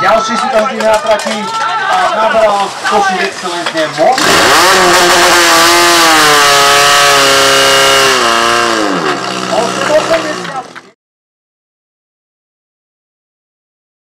Ďalší si tam na trati a nabral Košic excelentne moc. Moc